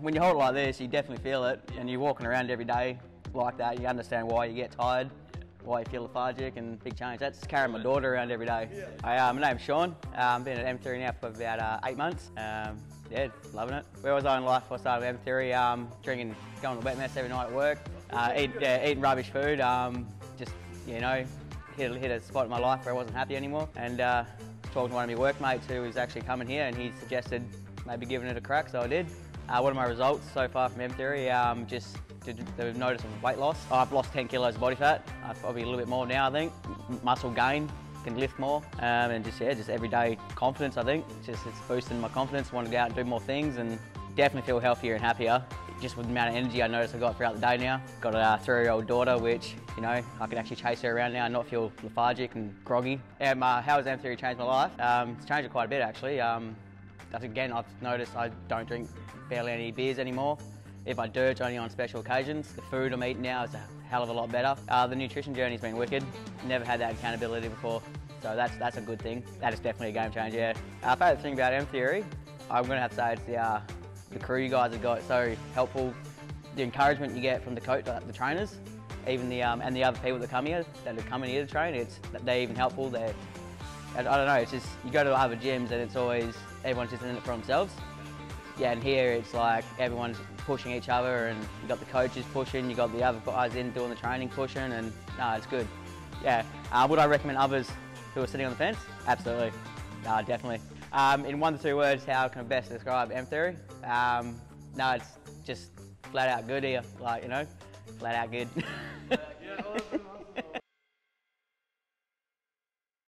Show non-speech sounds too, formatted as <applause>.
when you hold it like this, you definitely feel it, and you're walking around every day like that. You understand why you get tired, why you feel lethargic, and big change. That's carrying my daughter around every day. I, uh, my name's Sean. I've um, been at M Theory now for about uh, eight months. Um, yeah, loving it. Where was I in life before I started with M Theory? Um, drinking, going to the wet mess every night at work, uh, eat, yeah, eating rubbish food. Um, just you know, hit, hit a spot in my life where I wasn't happy anymore, and uh, talking to one of my workmates who was actually coming here, and he suggested maybe giving it a crack, so I did. Uh, what are my results so far from M-Theory? Um, just to notice of weight loss. I've lost 10 kilos of body fat, uh, probably a little bit more now I think. M muscle gain, can lift more, um, and just yeah, just everyday confidence I think. It's just it's boosting my confidence, want to go out and do more things, and definitely feel healthier and happier. Just with the amount of energy I notice I got throughout the day now. Got a three-year-old daughter, which you know I can actually chase her around now and not feel lethargic and groggy. And uh, how has M-Theory changed my life? Um, it's changed it quite a bit actually. Um, again, I've noticed I don't drink barely any beers anymore. If I do, it's only on special occasions. The food I'm eating now is a hell of a lot better. Uh, the nutrition journey's been wicked. Never had that accountability before, so that's that's a good thing. That is definitely a game changer. Yeah. Uh, favourite thing about M Theory, I'm going to have to say it's the uh, the crew you guys have got. So helpful. The encouragement you get from the coach, the trainers, even the um, and the other people that come here that are coming here to train. It's they're even helpful. They're I don't know. It's just you go to other gyms and it's always everyone's just in it for themselves. Yeah, and here it's like everyone's pushing each other and you got the coaches pushing, you got the other guys in doing the training pushing and no, it's good. Yeah, uh, would I recommend others who are sitting on the fence? Absolutely, no, definitely. Um, in one to two words, how can I best describe M-Theory? Um, no, it's just flat out good here, like, you know, flat out good. <laughs>